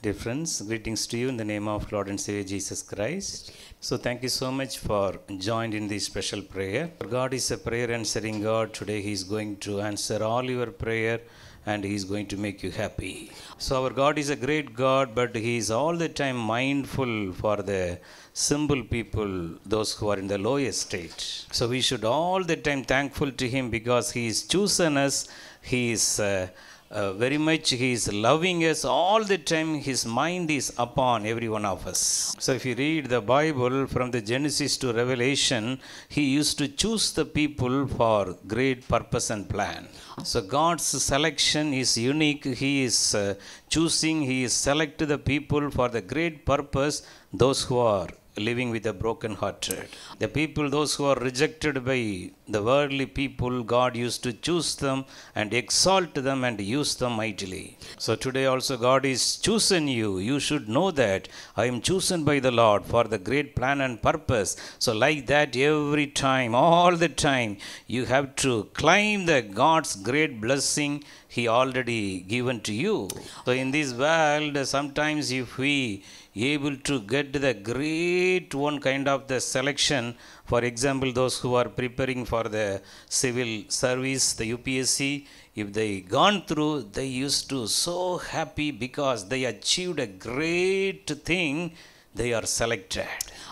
Dear friends, greetings to you in the name of Lord and Savior Jesus Christ. So, thank you so much for joined in this special prayer. God is a prayer answering God. Today, He is going to answer all your prayer and He is going to make you happy. So, our God is a great God, but He is all the time mindful for the simple people, those who are in the lowest state. So, we should all the time thankful to Him because He is chosen us. He is. Uh, uh, very much he is loving us all the time. His mind is upon every one of us. So if you read the bible from the genesis to revelation he used to choose the people for great purpose and plan. So god's selection is unique. He is uh, choosing. He is select the people for the great purpose those who are living with a broken hearted. The people, those who are rejected by the worldly people, God used to choose them and exalt them and use them mightily. So today also God is chosen you. You should know that I am chosen by the Lord for the great plan and purpose. So like that every time, all the time, you have to claim the God's great blessing he already given to you. So in this world, sometimes if we able to get the great one kind of the selection, for example, those who are preparing for the civil service, the UPSC, if they gone through, they used to so happy because they achieved a great thing, they are selected.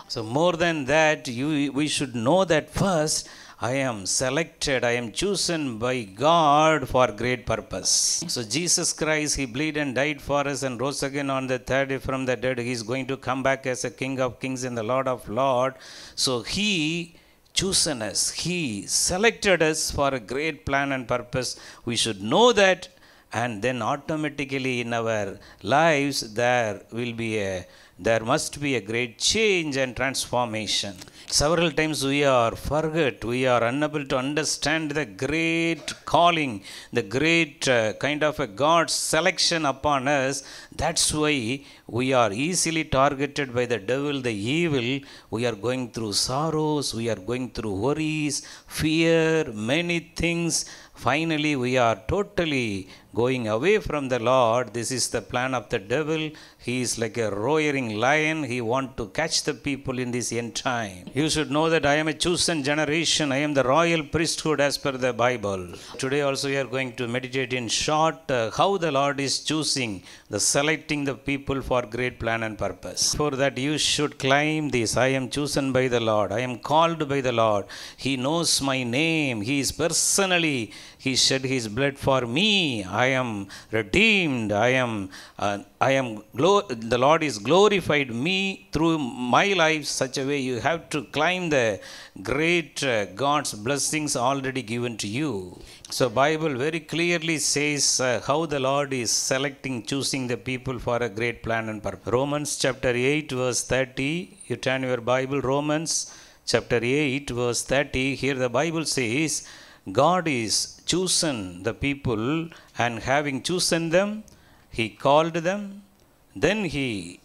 So more than that, you we should know that first I am selected, I am chosen by God for great purpose. So Jesus Christ, He bled and died for us and rose again on the third day from the dead. He is going to come back as a King of Kings and the Lord of Lords. So He chosen us, He selected us for a great plan and purpose. We should know that, and then automatically in our lives there will be a there must be a great change and transformation. Several times we are forget, we are unable to understand the great calling, the great uh, kind of a God's selection upon us. That's why we are easily targeted by the devil, the evil. We are going through sorrows, we are going through worries, fear, many things. Finally, we are totally going away from the Lord. This is the plan of the devil. He is like a roaring lion. He want to catch the people in this end time. You should know that I am a chosen generation. I am the royal priesthood as per the Bible. Today also we are going to meditate in short uh, how the Lord is choosing, the selecting the people for great plan and purpose. For that you should claim this. I am chosen by the Lord. I am called by the Lord. He knows my name. He is personally he shed his blood for me. I am redeemed. I am, uh, I am, the Lord is glorified me through my life such a way you have to climb the great uh, God's blessings already given to you. So Bible very clearly says uh, how the Lord is selecting, choosing the people for a great plan and purpose. Romans chapter 8 verse 30. You turn your Bible, Romans chapter 8 verse 30. Here the Bible says, God is chosen the people and having chosen them, he called them. Then he,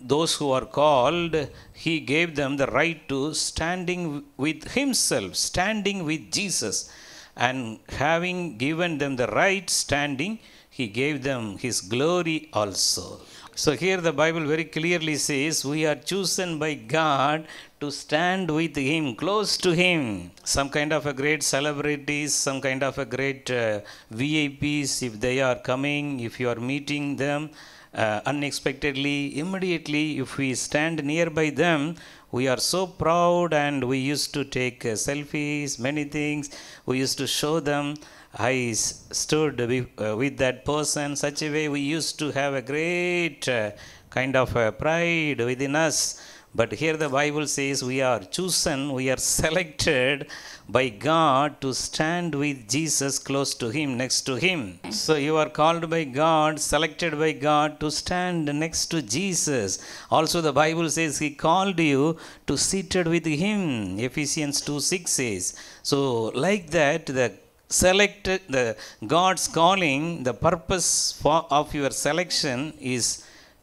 those who are called, he gave them the right to standing with himself, standing with Jesus. And having given them the right standing, he gave them his glory also. So here the Bible very clearly says we are chosen by God to stand with Him, close to Him. Some kind of a great celebrities, some kind of a great uh, VIPs, if they are coming, if you are meeting them uh, unexpectedly, immediately, if we stand nearby them, we are so proud and we used to take uh, selfies, many things. We used to show them. I stood with, uh, with, that person such a way we used to have a great uh, kind of pride within us. But here the Bible says we are chosen, we are selected by God to stand with Jesus close to Him, next to Him. So you are called by God, selected by God to stand next to Jesus. Also, the Bible says He called you to seated with Him. Ephesians 2 6 says. So, like that, the selected the god's calling the purpose for, of your selection is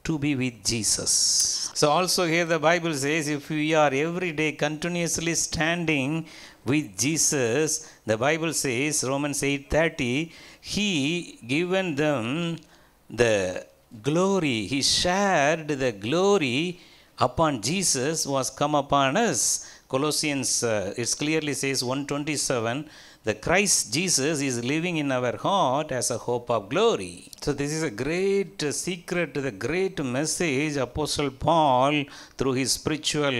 to be with jesus so also here the bible says if we are every day continuously standing with jesus the bible says romans 8:30 he given them the glory. He shared the glory upon Jesus was come upon us. Colossians, uh, it clearly says 127, the Christ Jesus is living in our heart as a hope of glory. So this is a great secret, the great message Apostle Paul through his spiritual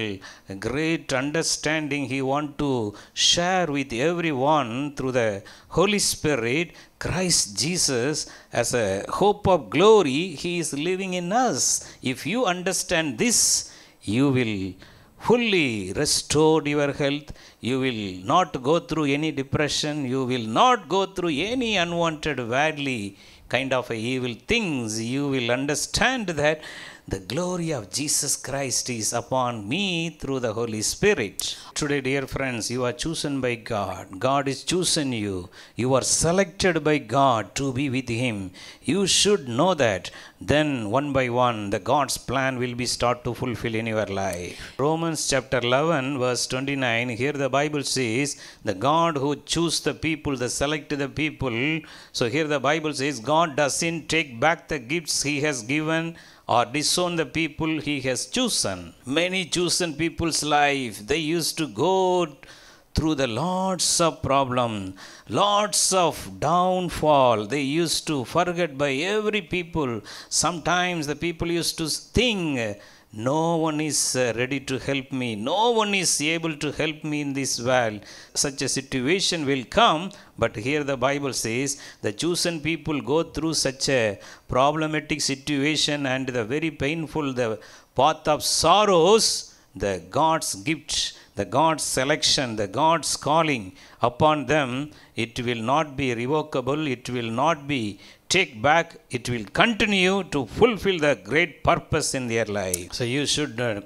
great understanding he want to share with everyone through the Holy Spirit Christ Jesus as a hope of glory he is living in us. If you understand this you will fully restore your health you will not go through any depression you will not go through any unwanted badly kind of evil things you will understand that the glory of Jesus Christ is upon me through the Holy Spirit. Today, dear friends, you are chosen by God. God is chosen you. You are selected by God to be with Him. You should know that. Then, one by one, the God's plan will be start to fulfill in your life. Romans chapter 11, verse 29. Here the Bible says, the God who choose the people, the select the people. So here the Bible says, God doesn't take back the gifts He has given or disown the people he has chosen. Many chosen people's life, they used to go through the lots of problem, lots of downfall. They used to forget by every people. Sometimes the people used to think, no one is uh, ready to help me. No one is able to help me in this world. Such a situation will come, but here the Bible says the chosen people go through such a problematic situation and the very painful the path of sorrows. The God's gift, the God's selection, the God's calling upon them, it will not be revocable. It will not be take back, it will continue to fulfill the great purpose in their life. So you should uh,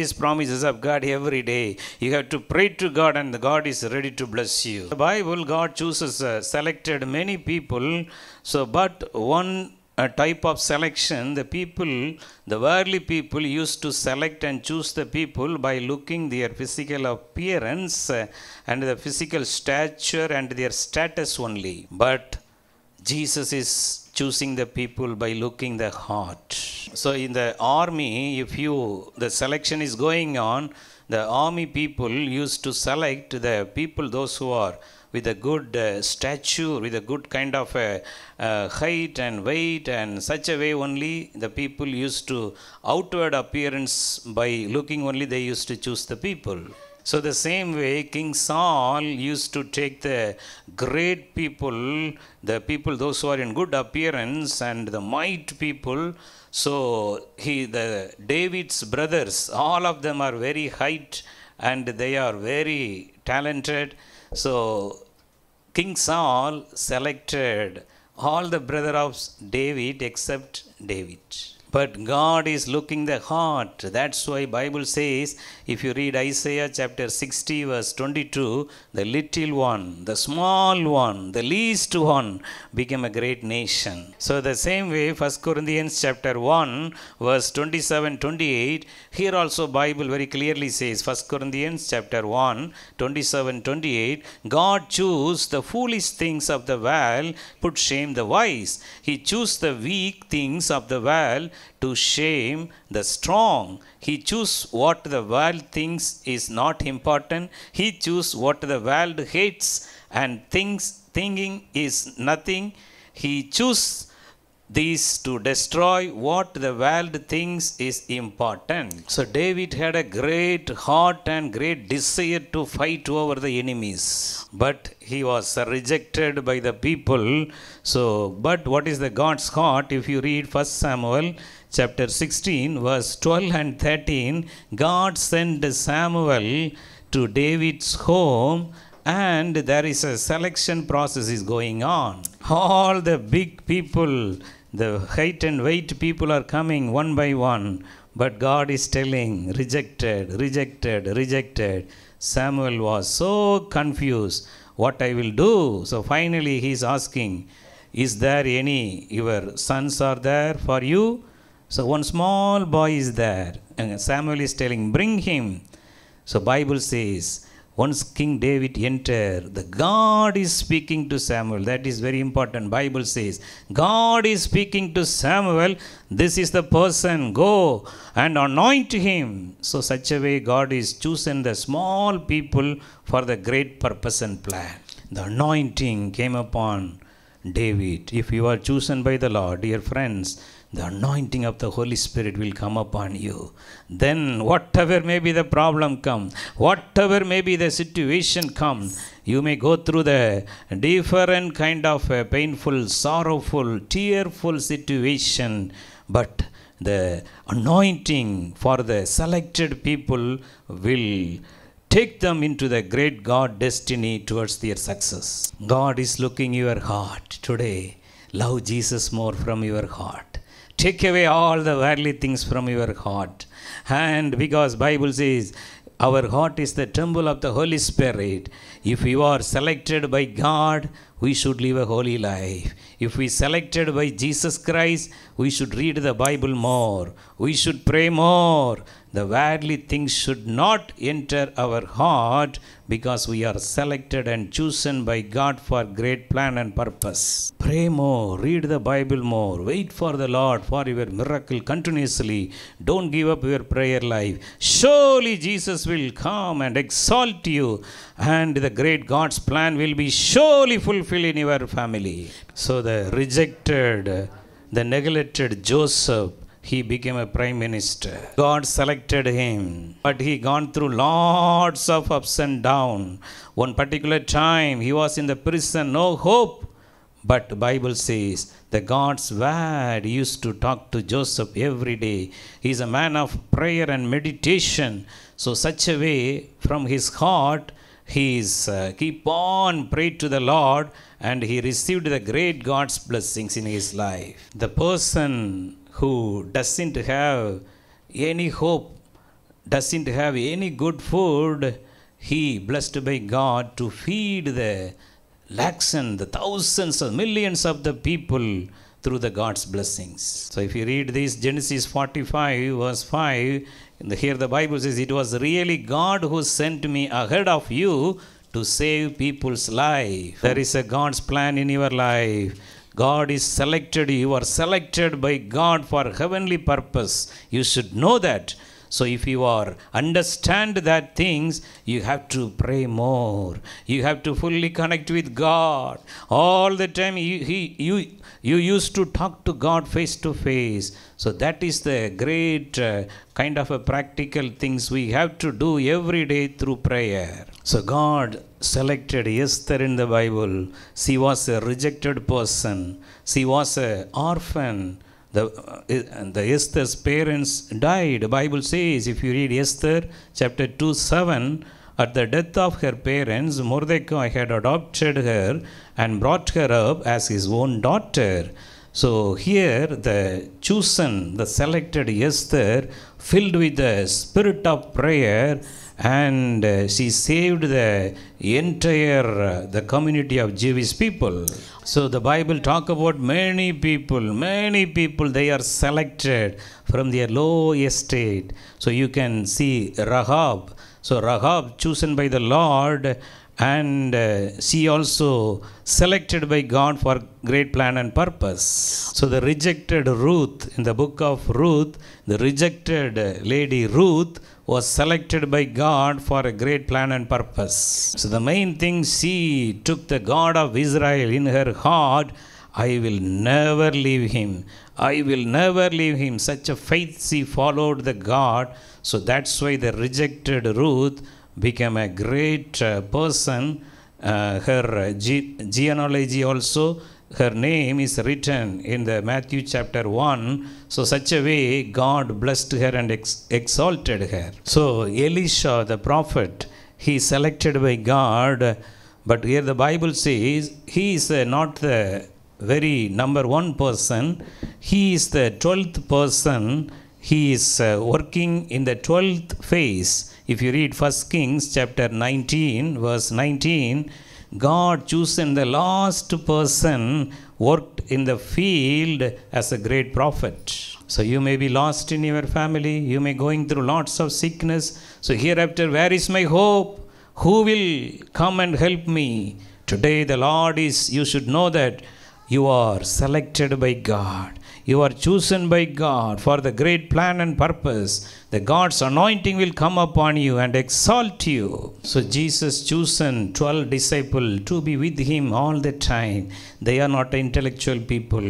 these promises of God every day. You have to pray to God, and the God is ready to bless you. The Bible, God chooses, uh, selected many people. So, but one a type of selection the people the worldly people used to select and choose the people by looking their physical appearance uh, and the physical stature and their status only. But jesus is choosing the people by looking the heart. So in the army if you the selection is going on the army people used to select the people those who are with a good uh, stature, with a good kind of uh, uh, height and weight, and such a way only the people used to outward appearance by looking only they used to choose the people. So the same way King Saul used to take the great people, the people those who are in good appearance and the might people. So he the David's brothers, all of them are very height and they are very talented. So King Saul selected all the brother of David except David. But God is looking the heart. That's why Bible says, if you read Isaiah chapter 60 verse 22, the little one, the small one, the least one became a great nation. So the same way, 1 Corinthians chapter 1 verse 27, 28, here also Bible very clearly says, 1 Corinthians chapter 1, 27, 28, God chose the foolish things of the world, put shame the wise. He chose the weak things of the world to shame the strong. He choose what the world thinks is not important. He choose what the world hates and thinks thinking is nothing. He choose these to destroy what the world thinks is important. So David had a great heart and great desire to fight over the enemies. But he was rejected by the people. So, but what is the God's heart? If you read 1 Samuel chapter 16, verse 12 and 13, God sent Samuel to David's home and there is a selection process is going on all the big people the height and weight people are coming one by one but god is telling rejected rejected rejected. Samuel was so confused. What i will do? So finally he is asking is there any your sons are there for you? So one small boy is there. And samuel is telling bring him. So bible says once king david entered the god is speaking to samuel. That is very important. Bible says god is speaking to samuel. This is the person. Go and anoint him. So such a way god is chosen the small people for the great purpose and plan. The anointing came upon david. If you are chosen by the lord dear friends the anointing of the Holy Spirit will come upon you. Then, whatever may be the problem come, whatever may be the situation come, you may go through the different kind of a painful, sorrowful, tearful situation, but the anointing for the selected people will take them into the great God destiny towards their success. God is looking your heart today. Love Jesus more from your heart take away all the worldly things from your heart. And because bible says our heart is the temple of the holy spirit. If you are selected by god we should live a holy life if we selected by jesus christ we should read the bible more we should pray more the worldly things should not enter our heart because we are selected and chosen by God for great plan and purpose. Pray more, read the Bible more, wait for the Lord for your miracle continuously. Don't give up your prayer life. Surely Jesus will come and exalt you, and the great God's plan will be surely fulfilled in your family. So, the rejected, the neglected Joseph he became a prime minister. God selected him, but he gone through lots of ups and down. One particular time he was in the prison, no hope. But the Bible says the God's word used to talk to Joseph every day. He is a man of prayer and meditation. So such a way from his heart he is uh, keep on prayed to the Lord and he received the great God's blessings in his life. The person who doesn't have any hope, doesn't have any good food, he blessed by God to feed the lakhs and the thousands of millions of the people through the God's blessings. So if you read this Genesis 45 verse 5, the, here the Bible says it was really God who sent me ahead of you to save people's life. There is a God's plan in your life. God is selected, you are selected by God for heavenly purpose. You should know that. So if you are understand that things, you have to pray more. You have to fully connect with God. All the time you, he, you, you used to talk to God face to face. So that is the great uh, kind of a practical things we have to do every day through prayer. So God selected Esther in the Bible. She was a rejected person. She was a orphan. The, uh, the Esther's parents died. Bible says, if you read Esther chapter 2 7, at the death of her parents, Mordecai had adopted her and brought her up as his own daughter. So here, the chosen, the selected Esther, filled with the spirit of prayer, and uh, she saved the entire uh, the community of Jewish people. So the Bible talk about many people, many people they are selected from their low estate. So you can see Rahab. So Rahab chosen by the Lord and uh, she also selected by God for great plan and purpose. So the rejected Ruth in the book of Ruth, the rejected lady Ruth was selected by God for a great plan and purpose. So the main thing she took the God of Israel in her heart. I will never leave him. I will never leave him. Such a faith she followed the God. So that's why the rejected Ruth became a great uh, person. Uh, her uh, ge- genealogy also, her name is written in the Matthew chapter 1. So, such a way, God blessed her and ex- exalted her. So, Elisha, the prophet, he is selected by God, but here the Bible says he is uh, not the very number one person, he is the twelfth person. He is uh, working in the twelfth phase. If you read First Kings chapter 19, verse 19, God chosen the last person worked in the field as a great prophet. So you may be lost in your family, you may going through lots of sickness. So hereafter, where is my hope? Who will come and help me? Today, the Lord is, you should know that you are selected by God. You are chosen by God for the great plan and purpose. The God's anointing will come upon you and exalt you. So Jesus chosen 12 disciples to be with him all the time. They are not intellectual people,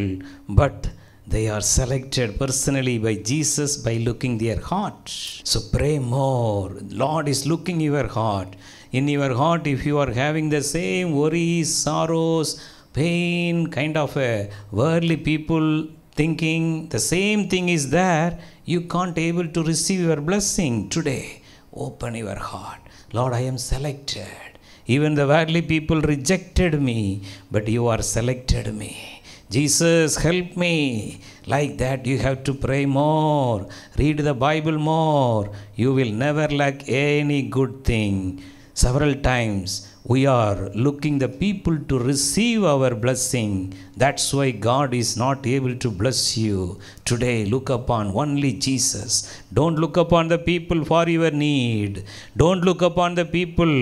but they are selected personally by Jesus by looking their heart. So pray more. Lord is looking your heart. In your heart, if you are having the same worries, sorrows, pain, kind of a worldly people thinking the same thing is there, you can't able to receive your blessing today. Open your heart. Lord, I am selected. Even the worldly people rejected me, but you are selected me. Jesus, help me. Like that, you have to pray more, read the Bible more. You will never lack any good thing. Several times we are looking the people to receive our blessing. That's why God is not able to bless you. Today, look upon only Jesus. Don't look upon the people for your need. Don't look upon the people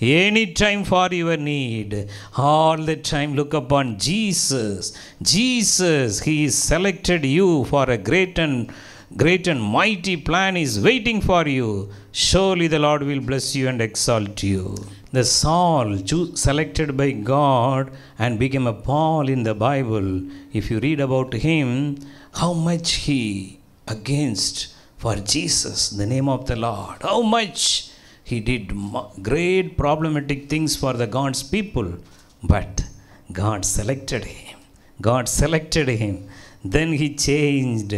any time for your need. All the time, look upon Jesus. Jesus, He selected you for a great and great and mighty plan is waiting for you. Surely the Lord will bless you and exalt you. The Saul, selected by God and became a Paul in the Bible, if you read about him, how much he against for Jesus, the name of the Lord, how much he did great problematic things for the God's people, but God selected him. God selected him. Then he changed.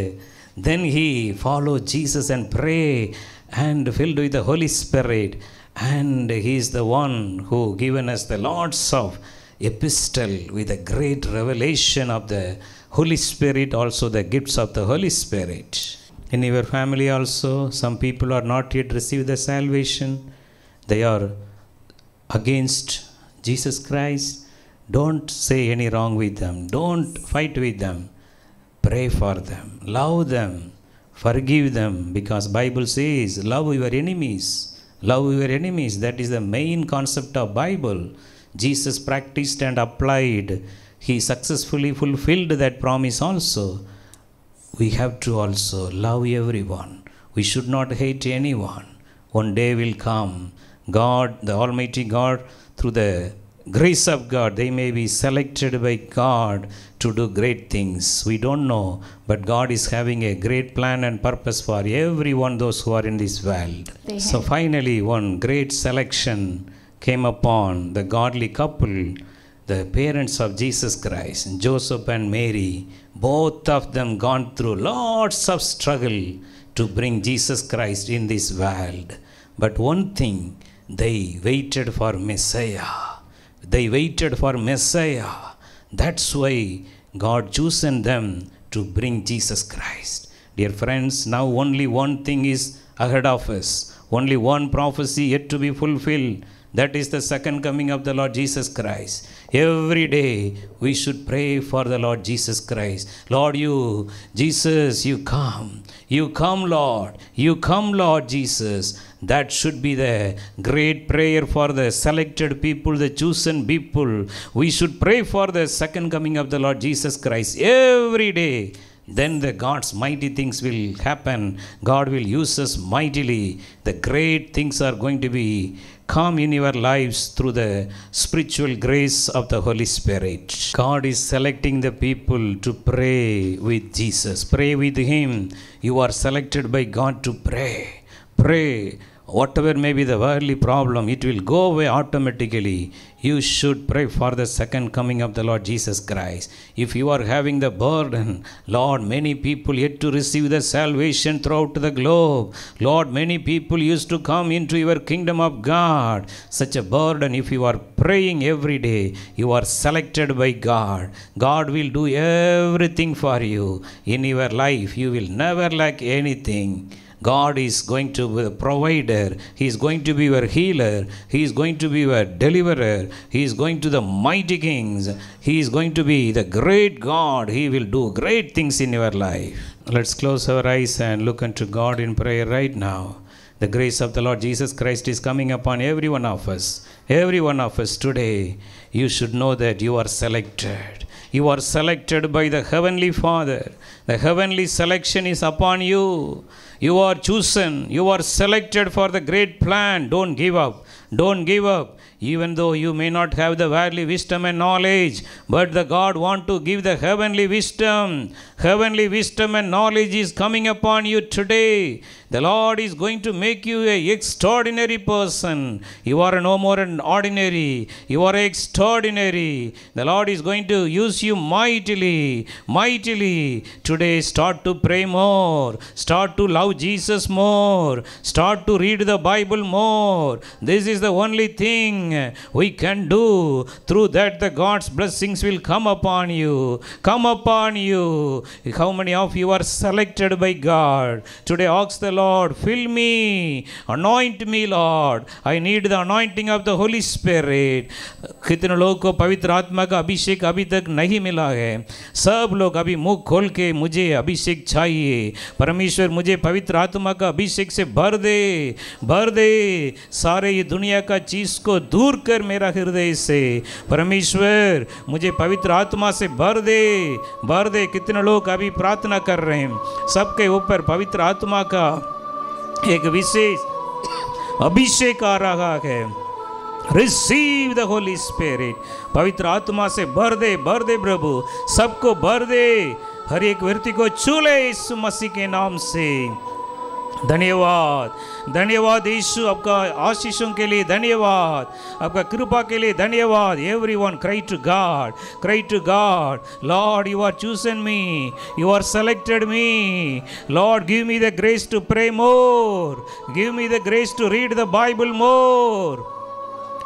Then he followed Jesus and pray and filled with the Holy Spirit. And he is the one who given us the Lord's of epistle with a great revelation of the Holy Spirit, also the gifts of the Holy Spirit. In your family also, some people are not yet received the salvation. They are against Jesus Christ. Don't say any wrong with them. Don't fight with them. Pray for them. Love them. Forgive them because Bible says love your enemies. Love your enemies. That is the main concept of Bible. Jesus practiced and applied. He successfully fulfilled that promise also we have to also love everyone. We should not hate anyone. One day will come. God, the Almighty God, through the grace of God, they may be selected by God to do great things. We don't know, but God is having a great plan and purpose for everyone, those who are in this world. They So finally, one great selection came upon the godly couple, the parents of Jesus Christ, Joseph and Mary. Both of them gone through lots of struggle to bring Jesus Christ in this world. But one thing, they waited for Messiah. They waited for Messiah. That's why God chosen them to bring Jesus Christ. Dear friends, now only one thing is ahead of us. Only one prophecy yet to be fulfilled. That is the second coming of the Lord Jesus Christ. Every day we should pray for the Lord Jesus Christ. Lord, you, Jesus, you come. You come, Lord. You come, Lord Jesus. That should be the great prayer for the selected people, the chosen people. We should pray for the second coming of the Lord Jesus Christ every day then the god's mighty things will happen god will use us mightily the great things are going to be come in your lives through the spiritual grace of the holy spirit. God is selecting the people to pray with jesus. Pray with him. You are selected by god to pray. Pray. Whatever may be the worldly problem, it will go away automatically. You should pray for the second coming of the Lord Jesus Christ. If you are having the burden, Lord, many people yet to receive the salvation throughout the globe. Lord, many people used to come into your kingdom of God. Such a burden, if you are praying every day, you are selected by God. God will do everything for you in your life. You will never lack anything. God is going to be the provider. He is going to be your healer. He is going to be your deliverer. He is going to the mighty kings. He is going to be the great God. He will do great things in your life. Let's close our eyes and look unto God in prayer right now. The grace of the Lord Jesus Christ is coming upon every one of us. Every one of us today, you should know that you are selected. You are selected by the Heavenly Father. The heavenly selection is upon you. You are chosen. You are selected for the great plan. Don't give up. Don't give up. Even though you may not have the worldly wisdom and knowledge, but the God want to give the heavenly wisdom. Heavenly wisdom and knowledge is coming upon you today. The Lord is going to make you a extraordinary person. You are no more an ordinary. You are extraordinary. The Lord is going to use you mightily, mightily. Today, start to pray more. Start to love Jesus more. Start to read the Bible more. This is the only thing we can do. Through that, the God's blessings will come upon you. Come upon you. How many of you are selected by God? Today, ask the Lord, fill me, anoint me, Lord. I need the anointing of the Holy Spirit. कितने लोग को पवित्र आत्मा का अभिषेक अभी तक नहीं मिला है सब लोग अभी मुँह खोल के मुझे अभिषेक चाहिए परमेश्वर मुझे पवित्र आत्मा का अभिषेक से भर दे भर दे सारे ये दुनिया का चीज़ को दूर कर मेरा हृदय से। परमेश्वर, मुझे पवित्र आत्मा से भर दे। भर दे, कितने लोग अभी प्रार्थना कर रहे हैं। सबके ऊपर पवित्र आत्मा का एक विशेष अभिषेक आ रहा है। रिसीव द होली स्पिरिट पवित्र आत्मा से भर दे भर दे प्रभु। सबको भर दे। हर एक व्यक्ति को चूले इस मसीह के नाम से। धन्यवाद। धन्यवाद यीशु आपका आशीषों के लिए धन्यवाद। आपका कृपा के लिए धन्यवाद। Everyone cry to God cry to God Lord you are chosen me you are selected me Lord give me the grace to pray more give me the grace to read the Bible more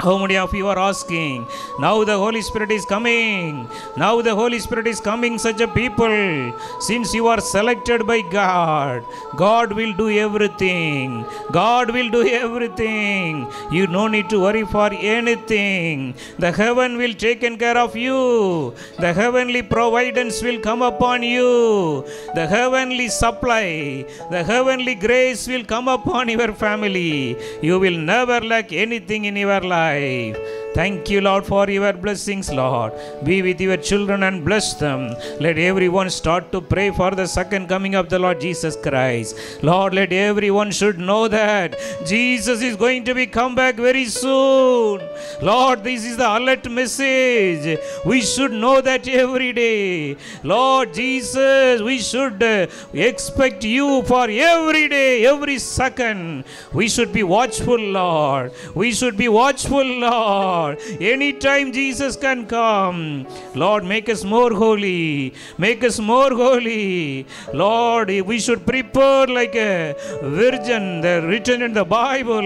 How many of you are asking? Now the Holy Spirit is coming. Now the Holy Spirit is coming, such a people. Since you are selected by God, God will do everything. God will do everything. You no need to worry for anything. The heaven will take care of you. The heavenly providence will come upon you. The heavenly supply, the heavenly grace will come upon your family. You will never lack anything in your life alive. Thank you, Lord, for your blessings, Lord. Be with your children and bless them. Let everyone start to pray for the second coming of the Lord Jesus Christ. Lord, let everyone should know that Jesus is going to be come back very soon. Lord, this is the alert message. We should know that every day. Lord Jesus, we should uh, expect you for every day, every second. We should be watchful, Lord. We should be watchful, Lord. Anytime Jesus can come. Lord, make us more holy. Make us more holy. Lord, we should prepare like a virgin, the written in the Bible.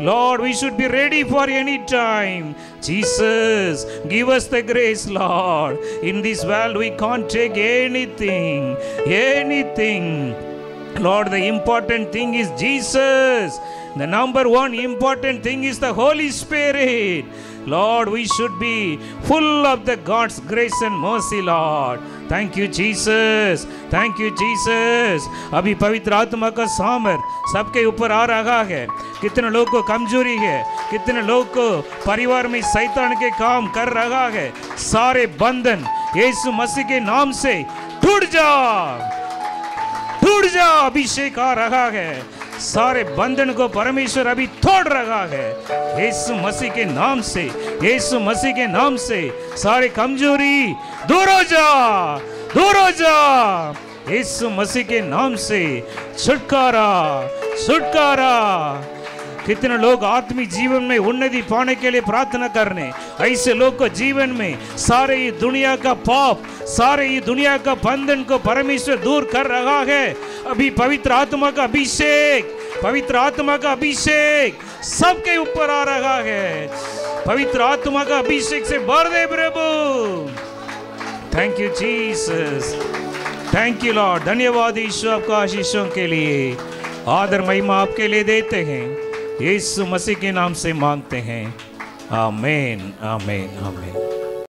Lord, we should be ready for any time. Jesus, give us the grace, Lord. In this world, we can't take anything, anything. Lord, the important thing is Jesus. The number one important thing is the Holy Spirit. Lord, we should be full of the God's grace and mercy, Lord. Thank you, Jesus. Thank you, Jesus. अभी पवित्र आत्मा का सामर सबके ऊपर आ रहा है कितने लोग को कमज़ोरी है कितने लोग को परिवार में शैतान के काम कर रहा है सारे बंधन यीशु मसीह के नाम से टूट जा टूट जा अभिषेक आ रहा है। सारे बंधन को परमेश्वर अभी तोड़ रहा है। यीशु मसीह के नाम से, यीशु मसीह के नाम से सारे कमज़ोरी दूर हो जा, दूर हो जा। यीशु मसीह के नाम से छुटकारा छुटकारा। कितने लोग आत्मिक जीवन में उन्नति पाने के लिए प्रार्थना करने। ऐसे लोग को जीवन में सारे ये दुनिया का पाप, सारे ये दुनिया का बंधन को परमेश्वर दूर कर रहा है। अभी पवित्र आत्मा का अभिषेक, पवित्र आत्मा का अभिषेक सबके ऊपर आ रहा है। पवित्र आत्मा का अभिषेक से भर दे प्रभु। Thank you Jesus thank you Lord धन्यवाद ईश्वर आपका आशीषों के लिए। आदर महिमा आपके लिए देते हैं। यीशु मसीह के नाम से मांगते हैं। आमेन आमेन आमेन।